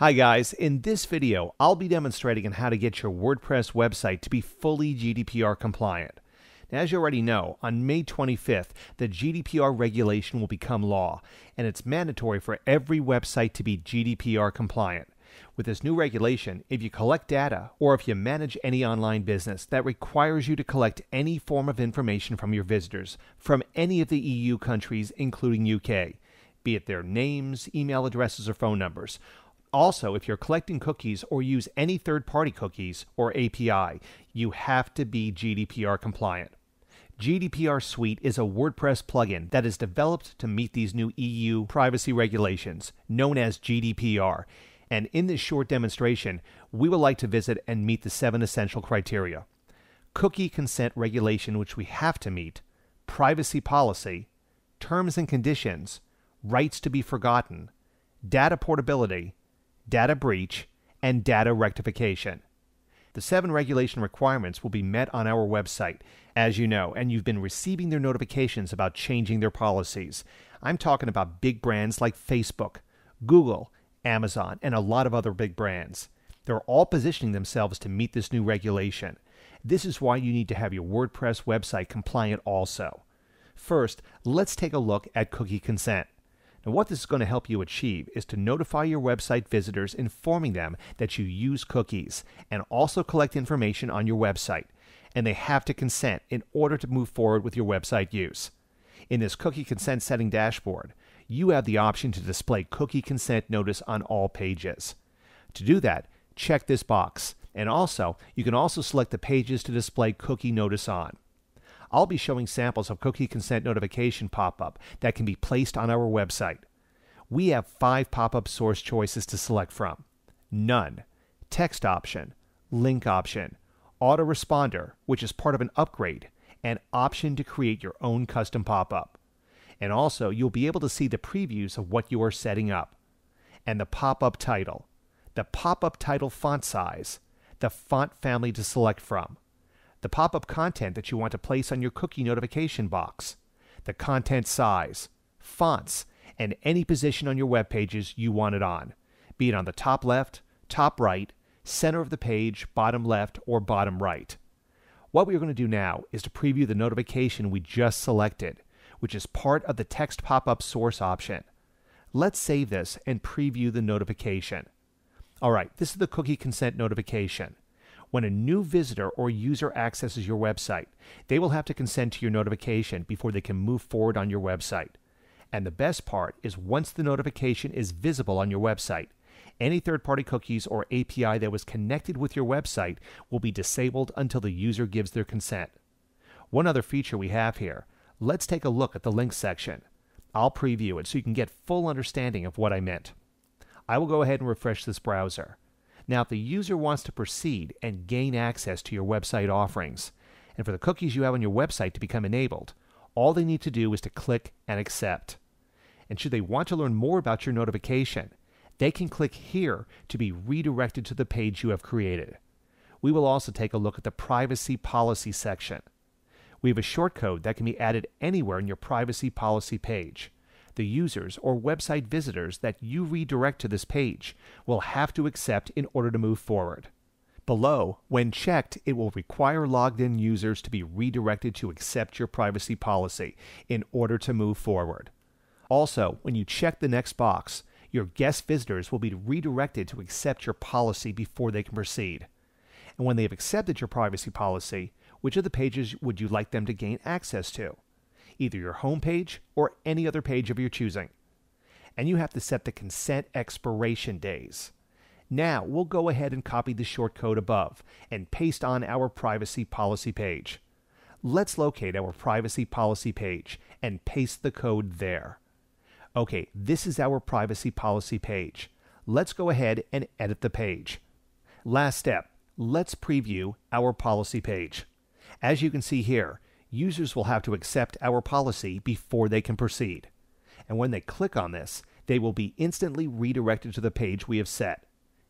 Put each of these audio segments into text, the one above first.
Hi guys, in this video, I'll be demonstrating on how to get your WordPress website to be fully GDPR compliant. Now, as you already know, on May 25th, the GDPR regulation will become law, and it's mandatory for every website to be GDPR compliant. With this new regulation, if you collect data or if you manage any online business that requires you to collect any form of information from your visitors from any of the EU countries, including UK, be it their names, email addresses, or phone numbers, also, if you're collecting cookies or use any third party cookies or API, you have to be GDPR compliant. GDPR Suite is a WordPress plugin that is developed to meet these new EU privacy regulations, known as GDPR. And in this short demonstration, we would like to visit and meet the seven essential criteria cookie consent regulation, which we have to meet, privacy policy, terms and conditions, rights to be forgotten, data portability, data breach, and data rectification. The seven regulation requirements will be met on our website, as you know, and you've been receiving their notifications about changing their policies. I'm talking about big brands like Facebook, Google, Amazon, and a lot of other big brands. They're all positioning themselves to meet this new regulation. This is why you need to have your WordPress website compliant also. First, let's take a look at cookie consent. Now, what this is going to help you achieve is to notify your website visitors, informing them that you use cookies and also collect information on your website, and they have to consent in order to move forward with your website use. In this cookie consent setting dashboard, you have the option to display cookie consent notice on all pages. To do that, check this box, and also you can also select the pages to display cookie notice on. I'll be showing samples of cookie consent notification pop up that can be placed on our website. We have five pop up source choices to select from. None, Text option, Link option, Autoresponder, which is part of an upgrade, and option to create your own custom pop up. And also, you'll be able to see the previews of what you are setting up, and the pop up title, the pop up title font size, the font family to select from the pop up content that you want to place on your cookie notification box, the content size, fonts, and any position on your web pages you want it on, be it on the top left, top right, center of the page, bottom left, or bottom right. What we are going to do now is to preview the notification we just selected, which is part of the text pop up source option. Let's save this and preview the notification. All right, this is the cookie consent notification. When a new visitor or user accesses your website, they will have to consent to your notification before they can move forward on your website. And the best part is once the notification is visible on your website, any third party cookies or API that was connected with your website will be disabled until the user gives their consent. One other feature we have here let's take a look at the links section. I'll preview it so you can get full understanding of what I meant. I will go ahead and refresh this browser. Now, if the user wants to proceed and gain access to your website offerings, and for the cookies you have on your website to become enabled, all they need to do is to click and accept. And should they want to learn more about your notification, they can click here to be redirected to the page you have created. We will also take a look at the privacy policy section. We have a shortcode that can be added anywhere in your privacy policy page the users or website visitors that you redirect to this page will have to accept in order to move forward. Below, when checked, it will require logged in users to be redirected to accept your privacy policy in order to move forward. Also, when you check the next box, your guest visitors will be redirected to accept your policy before they can proceed. And when they have accepted your privacy policy, which of the pages would you like them to gain access to? Either your home page or any other page of your choosing. And you have to set the consent expiration days. Now we'll go ahead and copy the shortcode above and paste on our privacy policy page. Let's locate our privacy policy page and paste the code there. Okay, this is our privacy policy page. Let's go ahead and edit the page. Last step, let's preview our policy page. As you can see here, users will have to accept our policy before they can proceed. And when they click on this, they will be instantly redirected to the page we have set.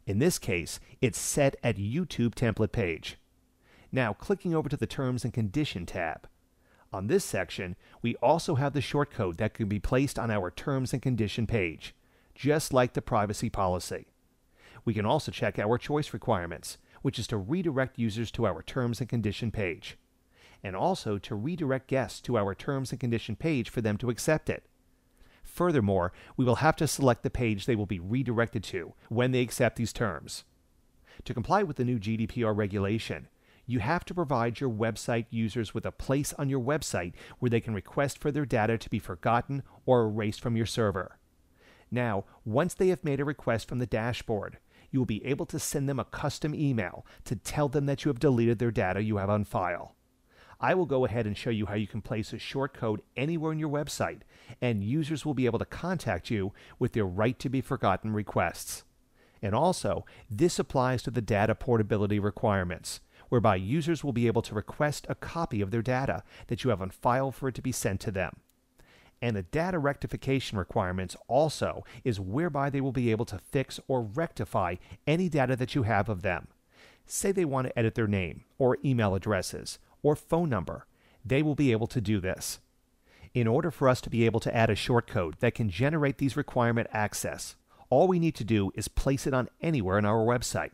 In this case, it's set at YouTube template page. Now, clicking over to the Terms and Condition tab. On this section, we also have the shortcode that can be placed on our Terms and Condition page, just like the privacy policy. We can also check our choice requirements, which is to redirect users to our terms and condition page, and also to redirect guests to our terms and condition page for them to accept it. Furthermore, we will have to select the page they will be redirected to when they accept these terms. To comply with the new GDPR regulation, you have to provide your website users with a place on your website where they can request for their data to be forgotten or erased from your server. Now, once they have made a request from the dashboard, you will be able to send them a custom email to tell them that you have deleted their data you have on file. I will go ahead and show you how you can place a shortcode anywhere on your website, and users will be able to contact you with their right to be forgotten requests. And also, this applies to the data portability requirements, whereby users will be able to request a copy of their data that you have on file for it to be sent to them. And the data rectification requirements also is whereby they will be able to fix or rectify any data that you have of them. Say they want to edit their name or email addresses or phone number, they will be able to do this. In order for us to be able to add a shortcode that can generate these requirement access, all we need to do is place it on anywhere on our website.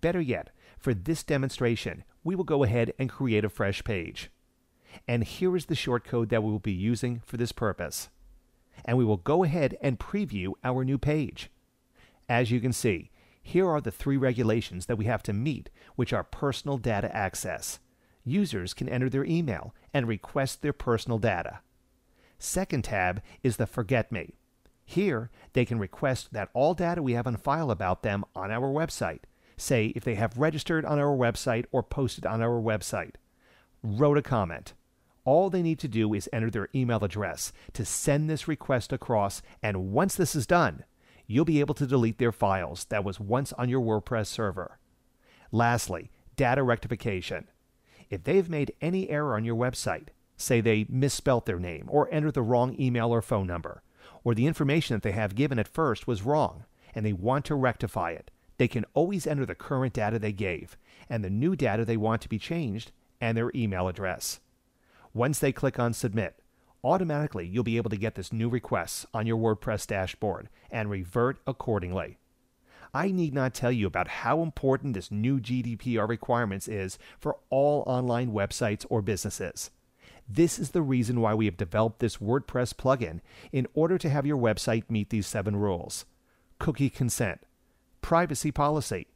Better yet, for this demonstration, we will go ahead and create a fresh page. And here is the shortcode that we will be using for this purpose. And we will go ahead and preview our new page. As you can see, here are the three regulations that we have to meet, which are personal data access, users can enter their email and request their personal data. Second tab is the Forget Me. Here, they can request that all data we have on file about them on our website, say if they have registered on our website or posted on our website, wrote a comment. All they need to do is enter their email address to send this request across, and once this is done, you'll be able to delete their files that was once on your WordPress server. Lastly, data rectification. If they've made any error on your website, say they misspelt their name or entered the wrong email or phone number, or the information that they have given at first was wrong and they want to rectify it, they can always enter the current data they gave and the new data they want to be changed and their email address. Once they click on Submit, automatically you'll be able to get this new request on your WordPress dashboard and revert accordingly. I need not tell you about how important this new GDPR requirements is for all online websites or businesses. This is the reason why we have developed this WordPress plugin in order to have your website meet these seven rules cookie consent, privacy policy,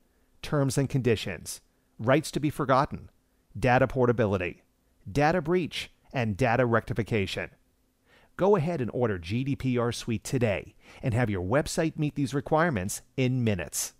terms and conditions, rights to be forgotten, data portability, data breach, and data rectification. Go ahead and order GDPR Suite today and have your website meet these requirements in minutes.